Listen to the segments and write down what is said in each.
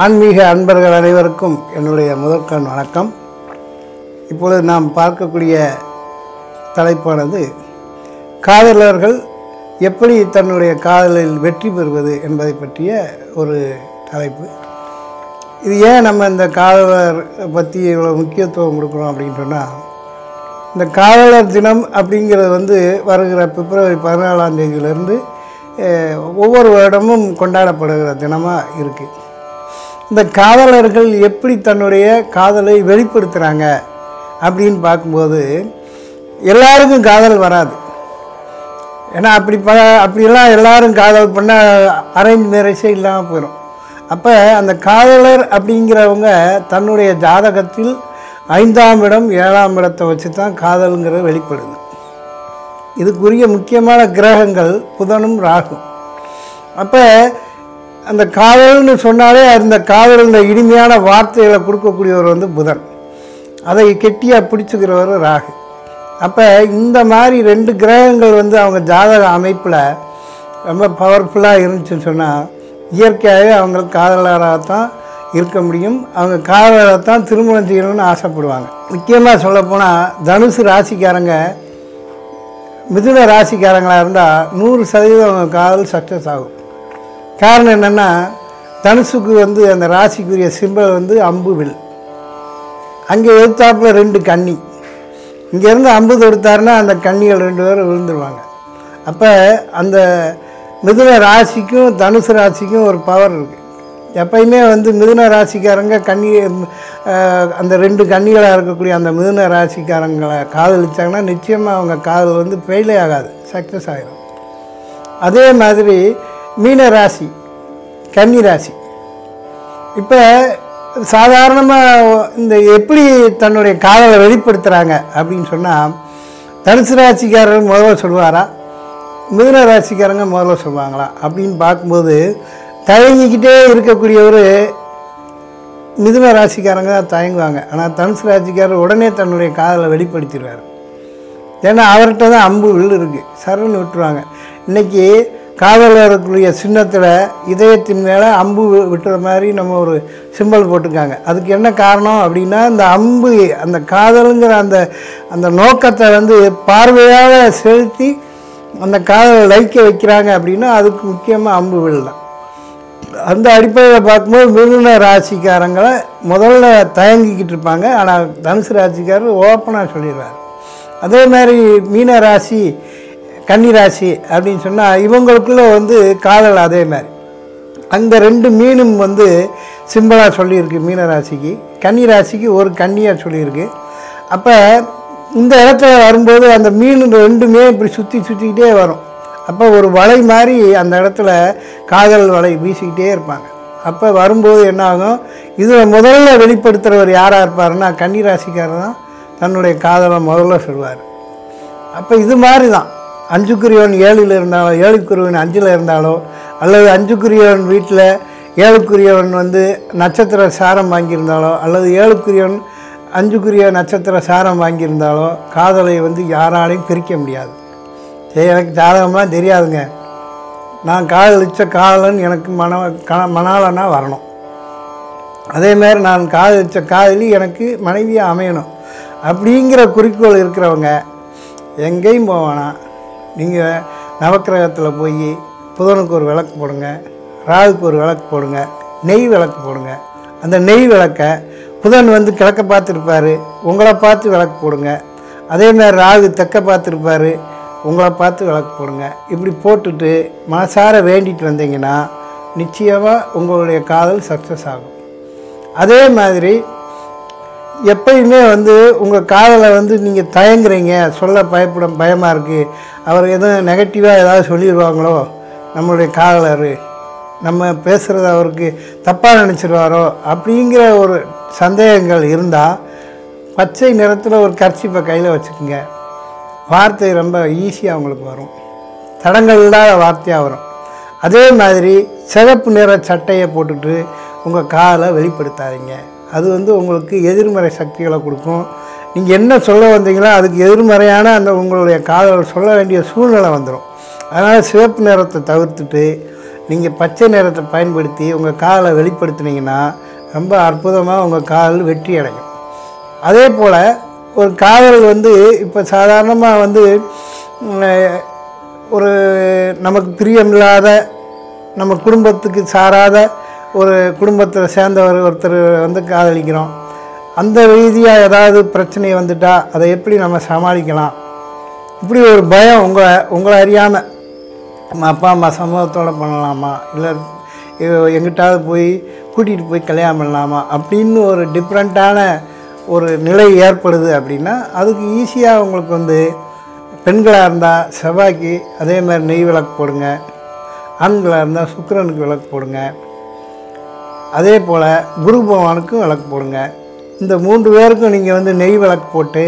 ஆன்மீக அன்பர்கள் அனைவருக்கும் என்னுடைய முதற்கண் வணக்கம். இப்பொழுது நாம் பார்க்கக்கூடிய தலைப்பானது காதலர்கள் எப்படி தன்னுடைய காதலில் வெற்றி பெறுவது என்பதை பற்றிய ஒரு தலைப்பு. இது ஏன் நம்ம இந்த காதலர் பற்றி இவ்வளோ முக்கியத்துவம் கொடுக்குறோம் அப்படின்னு சொன்னால் இந்த காதலர் தினம் அப்படிங்கிறது வந்து வருகிற பிப்ரவரி பதினாலாம் தேதியிலிருந்து ஒவ்வொரு வருடமும் கொண்டாடப்படுகிற தினமாக இருக்குது இந்த காதலர்கள் எப்படி தன்னுடைய காதலை வெளிப்படுத்துகிறாங்க அப்படின்னு பார்க்கும்போது எல்லாருக்கும் காதல் வராது. ஏன்னா அப்படி ப அப்படியெல்லாம் எல்லாரும் காதல் பண்ணால் அரேஞ்ச் மேரேஜே இல்லாமல் போயிடும் அப்போ அந்த காதலர் அப்படிங்கிறவங்க தன்னுடைய ஜாதகத்தில் ஐந்தாம் இடம் ஏழாம் இடத்தை வச்சு தான் காதலுங்கிறது வெளிப்படுது. இதுக்குரிய முக்கியமான கிரகங்கள் புதனும் ராகும் அப்போ அந்த காதல்னு சொன்னாலே அந்த காதலில் இனிமையான வார்த்தைகளை கொடுக்கக்கூடியவர் வந்து புதன். அதை கெட்டியாக பிடிச்சிக்கிறவர் ராகு. அப்போ இந்த மாதிரி ரெண்டு கிரகங்கள் வந்து அவங்க ஜாதக அமைப்பில் ரொம்ப பவர்ஃபுல்லாக இருந்துச்சுன்னு சொன்னால் இயற்கையாகவே அவங்களுக்கு காதலராக தான் இருக்க முடியும். அவங்க காதலரை தான் திருமணம் செய்யணும்னு ஆசைப்படுவாங்க. முக்கியமாக சொல்லப்போனால் தனுசு ராசிக்காரங்க மிதுன ராசிக்காரங்களாக இருந்தால் நூறு சதவீதம் அவங்க காதல் சக்ஸஸ் ஆகும். காரணம் என்னென்னா தனுசுக்கு வந்து அந்த ராசிக்குரிய சிம்பல் வந்து அம்பு வில் அங்கே எழுத்தாப்பில் ரெண்டு கன்னி. இங்கேருந்து அம்பு தொடுத்தாருன்னா அந்த கன்னிகள் ரெண்டு பேரும் விழுந்துருவாங்க. அப்போ அந்த மிதுன ராசிக்கும் தனுசு ராசிக்கும் ஒரு பவர் இருக்குது எப்பயுமே வந்து மிதுன ராசிக்காரங்க கன்னி அந்த ரெண்டு கன்னிகளாக இருக்கக்கூடிய அந்த மிதுன ராசிக்காரங்களை காதலிச்சாங்கன்னா நிச்சயமாக அவங்க காதல் வந்து ஃபெயிலே ஆகாது. சக்ஸஸ் ஆகிடும் அதே மாதிரி மீன ராசி கன்னி ராசி இப்போ சாதாரணமாக இந்த எப்படி தன்னுடைய காதலை வெளிப்படுத்துகிறாங்க அப்படின்னு சொன்னால் தனுசு ராசிக்காரர் முதல்ல சொல்லுவாரா மிதுன ராசிக்காரங்க முதல்ல சொல்லுவாங்களா அப்படின்னு பார்க்கும்போது தயங்கிக்கிட்டே இருக்கக்கூடியவர் மிதுன ராசிக்காரங்க தான் தயங்குவாங்க. ஆனால் தனுசு ராசிக்காரர் உடனே தன்னுடைய காதலை வெளிப்படுத்திடுவார். ஏன்னா அவர்கிட்ட தான் அம்பு வில் இருக்குது சரணு விட்டுருவாங்க. இன்றைக்கி காதலருக்குரிய சின்னத்தில் இதயத்தின் மேலே அம்பு வி- விட்டுற மாதிரி நம்ம ஒரு சிம்பல் போட்டிருக்காங்க. அதுக்கு என்ன காரணம் அப்படின்னா இந்த அம்பு அந்த காதலுங்கிற அந்த அந்த நோக்கத்தை வந்து பார்வையாக செலுத்தி அந்த காதலை லைக்க வைக்கிறாங்க அப்படின்னா அதுக்கு முக்கியமாக அம்பு வில் தான். அந்த அடிப்படையில் பார்க்கும்போது மிதுன ராசிக்காரங்களை முதல்ல தயங்கிக்கிட்டு இருப்பாங்க. ஆனால் தனுசு ராசிக்காரர் ஓப்பனாக சொல்லிடுறாரு. அதே மாதிரி மீன ராசி கன்னி ராசி அப்படின்னு சொன்னால் இவங்களுக்குள்ள வந்து காதல் அதே மாதிரி. அந்த ரெண்டு மீனும் வந்து சிம்பிளாக சொல்லியிருக்கு மீனராசிக்கு. கன்னிராசிக்கு கன்னி ராசிக்கு ஒரு கன்னியாக சொல்லியிருக்கு. அப்போ இந்த இடத்துல வரும்போது அந்த மீன் ரெண்டுமே இப்படி சுற்றி சுற்றிக்கிட்டே வரும். அப்போ ஒரு வலை மாதிரி அந்த இடத்துல காதல் வலை வீசிக்கிட்டே இருப்பாங்க. அப்போ வரும்போது என்னாகும்? இதில் முதல்ல வெளிப்படுத்துகிறவர் யாராக இருப்பாருன்னா கன்னி ராசிக்காரர் தான் தன்னுடைய காதலை முதல்ல சொல்வார். அப்போ இது மாதிரி தான் அஞ்சுக்குரியவன் ஏழில் இருந்தாலோ ஏழுக்குரியவன் அஞ்சில் இருந்தாலோ அல்லது அஞ்சுக்குரியவன் வீட்டில் ஏழுக்குரியவன் வந்து நட்சத்திர சாரம் வாங்கியிருந்தாலோ அல்லது ஏழுக்குரியவன் அஞ்சுக்குரிய நட்சத்திர சாரம் வாங்கியிருந்தாலோ காதலை வந்து யாராலையும் பிரிக்க முடியாது. சரி எனக்கு ஜாதகம்லாம் தெரியாதுங்க. நான் காதலித்த காதலன் எனக்கு மன கண மணாலனாக வரணும். அதேமாரி நான் காதலிச்ச காதலி எனக்கு மனைவியாக அமையணும். அப்படிங்கிற குறிக்கோள் இருக்கிறவங்க எங்கேயும் போவானா? நீங்கள் நவக்கிரகத்தில் போய் புதனுக்கு ஒரு விளக்கு போடுங்க ராகுக்கு ஒரு விளக்கு போடுங்க நெய் விளக்கு போடுங்க. அந்த நெய் விளக்கை புதன் வந்து கிழக்க பார்த்துருப்பாரு உங்களை பார்த்து விளக்கு போடுங்க. அதேமாதிரி ராகு தெக்க பார்த்துருப்பாரு உங்களை பார்த்து விளக்கு போடுங்க. இப்படி போட்டுட்டு மனசார வேண்டிட்டு வந்தீங்கன்னா நிச்சயமாக உங்களுடைய காதல் சக்ஸஸ் ஆகும். அதே மாதிரி எப்பயுமே வந்து உங்கள் காதலை வந்து நீங்கள் தயங்குறீங்க. சொல்ல பயப்பட பயமாக இருக்குது அவர் எதுவும் நெகட்டிவாக ஏதாவது சொல்லிடுவாங்களோ? நம்மளுடைய காதலர் நம்ம பேசுகிறத அவருக்கு தப்பாக நினச்சிடுவாரோ அப்படிங்கிற ஒரு சந்தேகங்கள் இருந்தால் பச்சை நிறத்தில் ஒரு கர்ச்சிப்பை கையில் வச்சுக்கோங்க. வார்த்தை ரொம்ப ஈஸியாக அவங்களுக்கு வரும். தடங்கள் இல்லாத வார்த்தையாக வரும். அதே மாதிரி சிகப்பு நிற சட்டையை போட்டுட்டு உங்கள் காலை வெளிப்படுத்தாதீங்க. அது வந்து உங்களுக்கு எதிர்மறை சக்திகளை கொடுக்கும். நீங்கள் என்ன சொல்ல வந்தீங்களோ அதுக்கு எதிர்மறையான அந்த உங்களுடைய காதல் சொல்ல வேண்டிய சூழ்நிலை வந்துடும் அதனால் சிவப்பு நிறத்தை தவிர்த்துட்டு நீங்கள் பச்சை நிறத்தை பயன்படுத்தி உங்கள் காதலை வெளிப்படுத்தினீங்கன்னா ரொம்ப அற்புதமாக உங்கள் காதல் வெற்றி அடையும். அதே போல் ஒரு காதல் வந்து இப்போ சாதாரணமாக வந்து ஒரு நமக்கு பிரியமில்லாத நம்ம குடும்பத்துக்கு சாராத ஒரு குடும்பத்தில் சேர்ந்தவர் ஒருத்தர் வந்து காதலிக்கிறோம். அந்த ரீதியாக ஏதாவது பிரச்சனை வந்துட்டா அதை எப்படி நம்ம சமாளிக்கலாம்? இப்படி ஒரு பயம் உங்களை உங்களை அறியாமல் நம்ம அப்பா அம்மா சமூகத்தோடு பண்ணலாமா? இல்லை எங்கிட்டாவது போய் கூட்டிகிட்டு போய் கல்யாணம் பண்ணலாமா? அப்படின்னு ஒரு டிஃப்ரெண்ட்டான ஒரு நிலை ஏற்படுது அப்படின்னா அதுக்கு ஈஸியாக உங்களுக்கு வந்து பெண்களாக இருந்தால் செவ்வாய்க்கு அதே மாதிரி நெய் விளக்கு போடுங்க. ஆண்களாக இருந்தால் சுக்கிரனுக்கு விளக்கு போடுங்க. அதே போல் குரு பகவானுக்கும் விளக்கு போடுங்க. இந்த மூன்று பேருக்கும் நீங்கள் வந்து நெய் விளக்கு போட்டு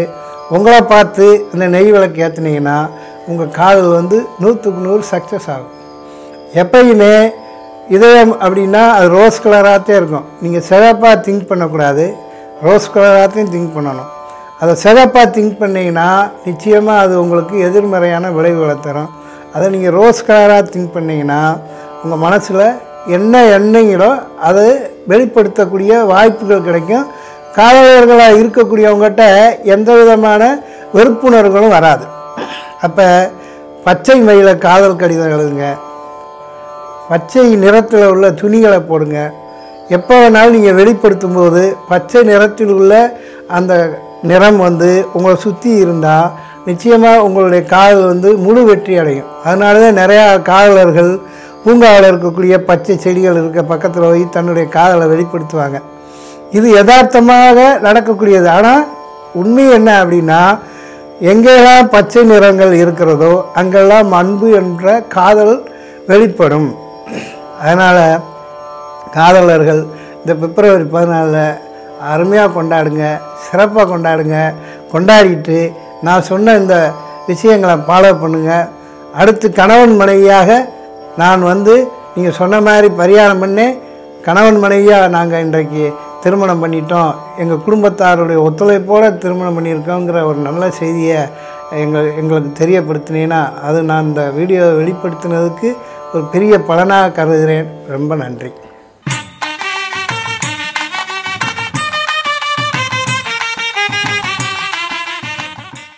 உங்களை பார்த்து அந்த நெய் விளக்கு ஏற்றுனீங்கன்னா உங்கள் காதல் வந்து நூற்றுக்கு நூறு சக்ஸஸ் ஆகும். எப்பயுமே இதயம் அப்படின்னா அது ரோஸ் கலராகத்தே இருக்கும். நீங்கள் சிகப்பாக திங்க் பண்ணக்கூடாது. ரோஸ் கலராகத்தையும் திங்க் பண்ணணும். அதை சிகப்பாக திங்க் பண்ணிங்கன்னா நிச்சயமாக அது உங்களுக்கு எதிர்மறையான விளைவுகளை தரும். அதை நீங்கள் ரோஸ் கலராக திங்க் பண்ணிங்கன்னா உங்கள் மனசில் என்ன எண்ணங்களோ அதை வெளிப்படுத்தக்கூடிய வாய்ப்புகள் கிடைக்கும். காதலர்களாக இருக்கக்கூடியவங்ககிட்ட எந்த விதமான வெறுப்புணர்வுகளும் வராது. அப்போ பச்சை மயில காதல் கடிதம் எழுதுங்க. பச்சை நிறத்தில் உள்ள துணிகளை போடுங்க. எப்போ வேணாலும் நீங்கள் வெளிப்படுத்தும் போது பச்சை நிறத்தில் உள்ள அந்த நிறம் வந்து உங்களை சுற்றி இருந்தால் நிச்சயமாக உங்களுடைய காதல் வந்து முழு வெற்றி அடையும் அதனால தான் நிறையா காதலர்கள் பூங்காவில் இருக்கக்கூடிய பச்சை செடிகள் இருக்க பக்கத்தில் போய் தன்னுடைய காதலை வெளிப்படுத்துவாங்க. இது யதார்த்தமாக நடக்கக்கூடியது. ஆனால் உண்மை என்ன அப்படின்னா எங்கெல்லாம் பச்சை நிறங்கள் இருக்கிறதோ அங்கெல்லாம் அன்பு என்ற காதல் வெளிப்படும். அதனால் காதலர்கள் இந்த பிப்ரவரி பதினாலில் அருமையாக கொண்டாடுங்க சிறப்பாக கொண்டாடுங்க கொண்டாடிட்டு நான் சொன்ன இந்த விஷயங்களை ஃபாலோ பண்ணுங்கள் அடுத்து கணவன் மனைவியாக நான் வந்து நீங்கள் சொன்ன மாதிரி பரிகாரம் பண்ணி கணவன் மனைவியாக நாங்கள் இன்றைக்கு திருமணம் பண்ணிட்டோம். எங்கள் குடும்பத்தாருடைய ஒத்துழைப்போடு திருமணம் பண்ணியிருக்கோங்கிற ஒரு நல்ல செய்தியை எங்கள் எங்களுக்கு தெரியப்படுத்தினீங்கன்னா அது நான் இந்த வீடியோவை வெளிப்படுத்தினதுக்கு ஒரு பெரிய பலனாக கருதுகிறேன். ரொம்ப நன்றி.